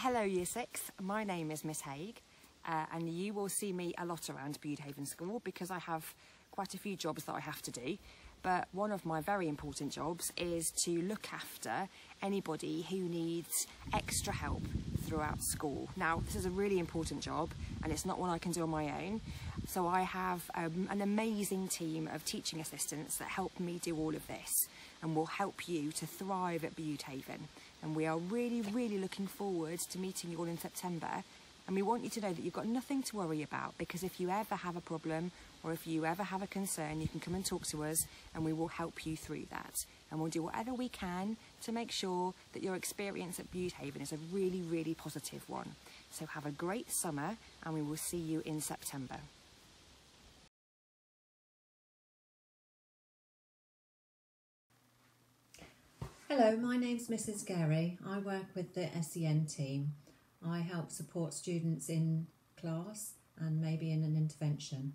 Hello Year 6, my name is Miss Hague uh, and you will see me a lot around Budehaven School because I have quite a few jobs that I have to do. But one of my very important jobs is to look after anybody who needs extra help throughout school. Now this is a really important job and it's not one I can do on my own. So I have um, an amazing team of teaching assistants that help me do all of this and will help you to thrive at Budehaven and we are really, really looking forward to meeting you all in September. And we want you to know that you've got nothing to worry about because if you ever have a problem or if you ever have a concern, you can come and talk to us and we will help you through that. And we'll do whatever we can to make sure that your experience at Budehaven is a really, really positive one. So have a great summer and we will see you in September. Hello, my name's Mrs. Gary. I work with the SEN team. I help support students in class and maybe in an intervention.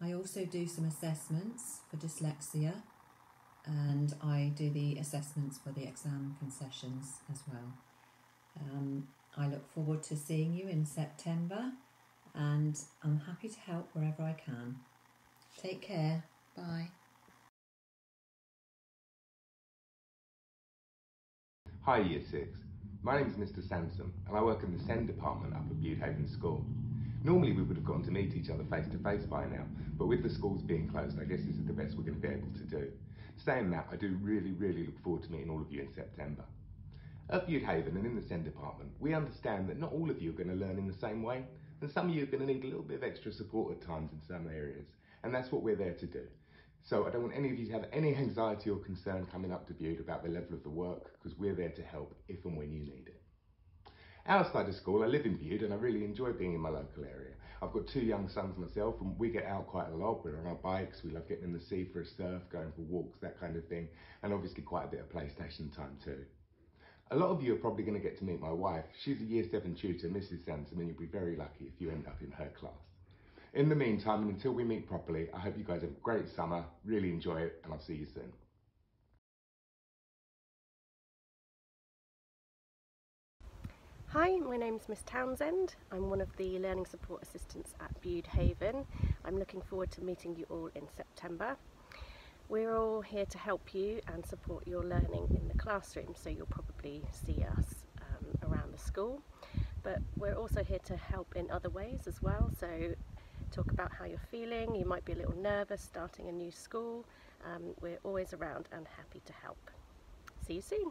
I also do some assessments for dyslexia and I do the assessments for the exam concessions as well. Um, I look forward to seeing you in September and I'm happy to help wherever I can. Take care. Bye. Hi Year 6, my name is Mr Sansom and I work in the SEND department up at Budehaven School. Normally we would have gotten to meet each other face to face by now, but with the schools being closed I guess this is the best we're going to be able to do. Saying that, I do really, really look forward to meeting all of you in September. At Budehaven and in the SEND department, we understand that not all of you are going to learn in the same way, and some of you are going to need a little bit of extra support at times in some areas, and that's what we're there to do. So I don't want any of you to have any anxiety or concern coming up to Bude about the level of the work because we're there to help if and when you need it. Outside of school, I live in Bude and I really enjoy being in my local area. I've got two young sons myself and we get out quite a lot. We're on our bikes, we love getting in the sea for a surf, going for walks, that kind of thing. And obviously quite a bit of PlayStation time too. A lot of you are probably going to get to meet my wife. She's a year seven tutor, Mrs. Sansom, and you'll be very lucky if you end up in her class. In the meantime, and until we meet properly, I hope you guys have a great summer, really enjoy it, and I'll see you soon. Hi, my name's Miss Townsend. I'm one of the Learning Support Assistants at Budehaven. I'm looking forward to meeting you all in September. We're all here to help you and support your learning in the classroom, so you'll probably see us um, around the school. But we're also here to help in other ways as well, so talk about how you're feeling. You might be a little nervous starting a new school. Um, we're always around and happy to help. See you soon.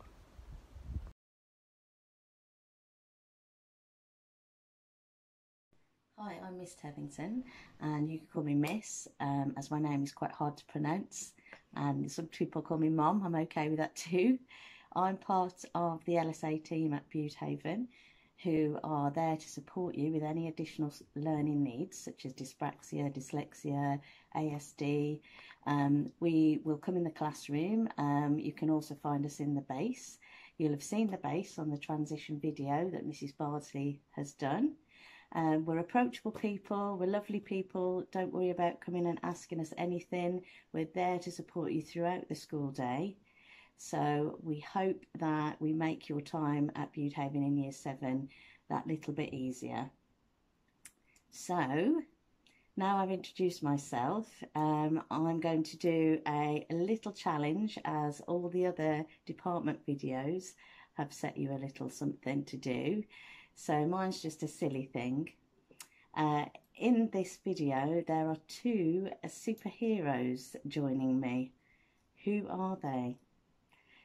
Hi, I'm Miss Tevington and you can call me Miss um, as my name is quite hard to pronounce and some people call me Mom, I'm okay with that too. I'm part of the LSA team at Budehaven who are there to support you with any additional learning needs such as dyspraxia, dyslexia, ASD. Um, we will come in the classroom. Um, you can also find us in the base. You'll have seen the base on the transition video that Mrs Bardsley has done. Um, we're approachable people, we're lovely people. Don't worry about coming and asking us anything. We're there to support you throughout the school day. So we hope that we make your time at Budehaven in year seven that little bit easier. So now I've introduced myself, um, I'm going to do a, a, little challenge as all the other department videos have set you a little something to do. So mine's just a silly thing. Uh, in this video there are two superheroes joining me. Who are they?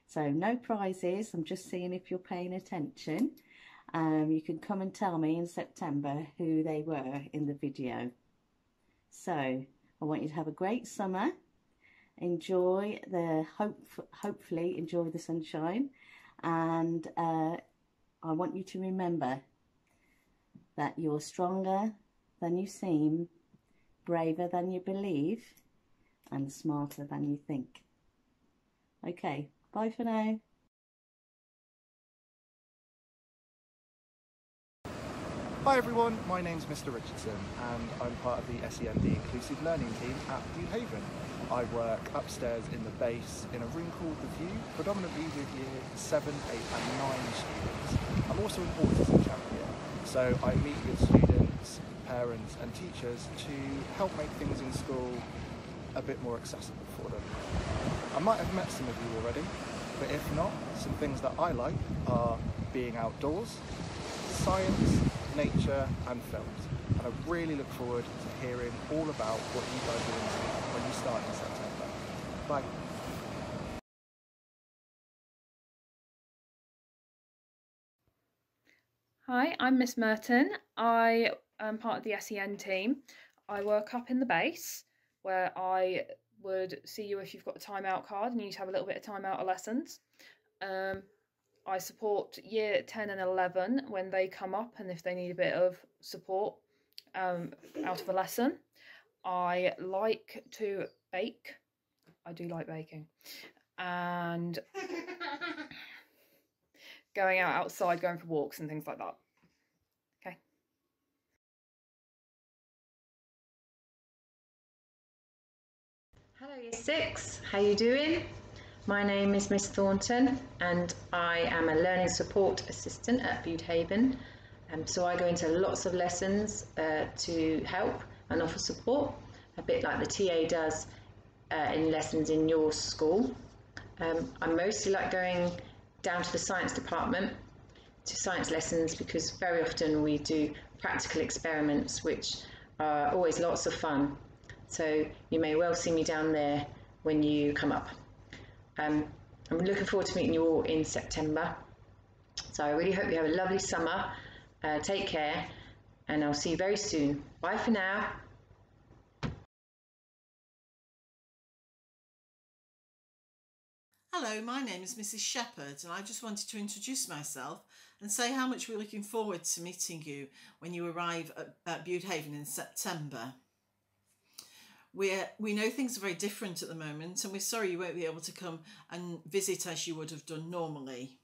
So no prizes, I'm just seeing if you're paying attention. Um, you can come and tell me in September who they were in the video. So I want you to have a great summer. Enjoy the, hope, hopefully enjoy the sunshine. And uh, I want you to remember that you're stronger than you seem, braver than you believe, and smarter than you think. Okay, Bye for now. Hi everyone, my name's Mr Richardson and I'm part of the SEND Inclusive Learning team at Budehaven. I work upstairs in the base in a room called The View, predominantly with year 7, 8 and 9 students. I'm also an autism champion, so I meet with students, parents and teachers to help make things in school a bit more accessible for them. I might have met some of you already, but if not, some things that I like are being outdoors, science, nature and films. And I really look forward to hearing all about what you guys are into when you start in September. Bye. Hi, I'm Miss Merton. I am part of the SEN team. I work up in the base where I would see you if you've got a timeout card and you need to have a little bit of time out of lessons. Um, I support year 10 and 11 when they come up and if they need a bit of support um, out of a lesson. I like to bake. I do like baking. And going out outside, going for walks and things like that. 6, how you doing? My name is Miss Thornton and I am a Learning Support Assistant at Budehaven. Um, so I go into lots of lessons uh, to help and offer support, a bit like the TA does uh, in lessons in your school. Um, I mostly like going down to the science department to science lessons because very often we do practical experiments which are always lots of fun. So you may well see me down there when you come up. Um, I'm looking forward to meeting you all in September. So I really hope you have a lovely summer. Uh, take care and I'll see you very soon. Bye for now. Hello, my name is Mrs. Shepherd, and I just wanted to introduce myself and say how much we're looking forward to meeting you when you arrive at, at Budehaven in September. We're, we know things are very different at the moment, and we're sorry you won't be able to come and visit as you would have done normally.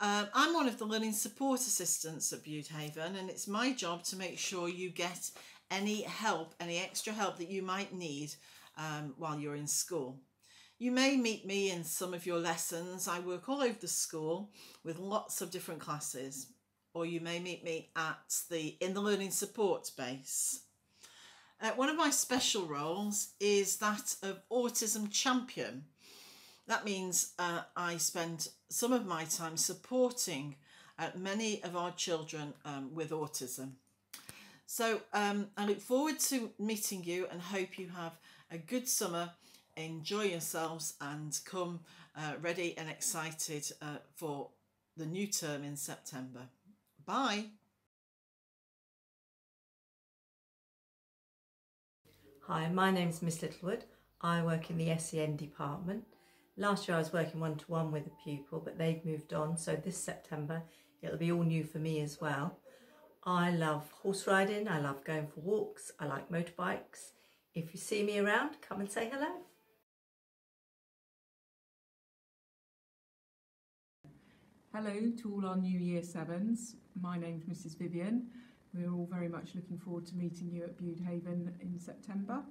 Um, I'm one of the learning support assistants at Budehaven, and it's my job to make sure you get any help, any extra help that you might need um, while you're in school. You may meet me in some of your lessons. I work all over the school with lots of different classes, or you may meet me at the in the learning support base. Uh, one of my special roles is that of autism champion. That means uh, I spend some of my time supporting uh, many of our children um, with autism. So um, I look forward to meeting you and hope you have a good summer enjoy yourselves and come uh, ready and excited uh, for the new term in September. Bye. Hi, my name is Miss Littlewood. I work in the SEN department. Last year I was working one to one with a pupil, but they've moved on. So this September it'll be all new for me as well. I love horse riding. I love going for walks. I like motorbikes. If you see me around, come and say hello. Hello to all our new Year 7s. My name's Mrs Vivian. We're all very much looking forward to meeting you at Bude Haven in September.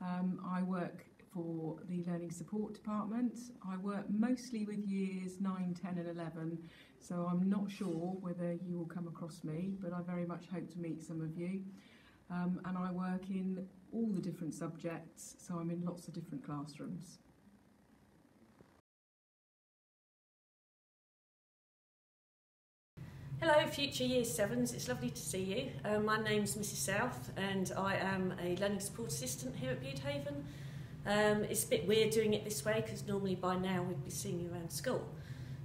Um, I work for the Learning Support Department. I work mostly with years 9, 10 and 11, so I'm not sure whether you will come across me, but I very much hope to meet some of you. Um, and I work in all the different subjects, so I'm in lots of different classrooms. Hello, future Year 7s. It's lovely to see you. Um, my name's Mrs South and I am a learning support assistant here at Budehaven. Um, it's a bit weird doing it this way because normally by now we'd be seeing you around school.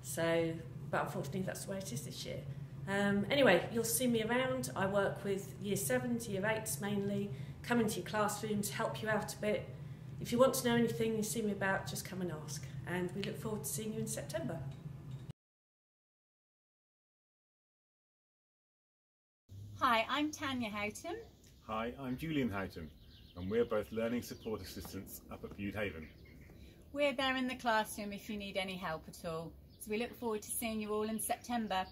So, but unfortunately that's the way it is this year. Um, anyway, you'll see me around. I work with Year 7s, Year 8s mainly, come into your classrooms, help you out a bit. If you want to know anything you see me about, just come and ask. And we look forward to seeing you in September. Hi, I'm Tanya Houghton. Hi, I'm Julian Houghton, and we're both learning support assistants up at Budehaven. We're there in the classroom if you need any help at all. So we look forward to seeing you all in September.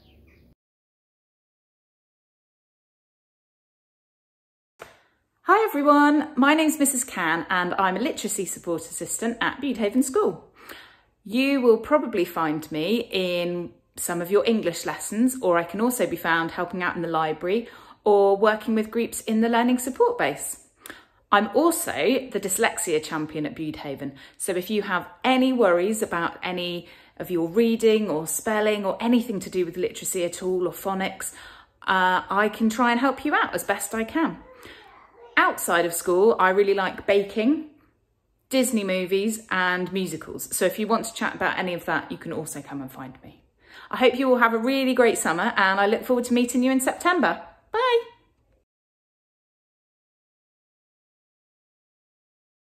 Hi everyone, my name's Mrs Can and I'm a literacy support assistant at Budehaven School. You will probably find me in some of your English lessons or I can also be found helping out in the library or working with groups in the learning support base. I'm also the dyslexia champion at Budehaven, so if you have any worries about any of your reading or spelling or anything to do with literacy at all or phonics, uh, I can try and help you out as best I can. Outside of school, I really like baking, Disney movies and musicals. So if you want to chat about any of that, you can also come and find me. I hope you all have a really great summer and I look forward to meeting you in September. Bye.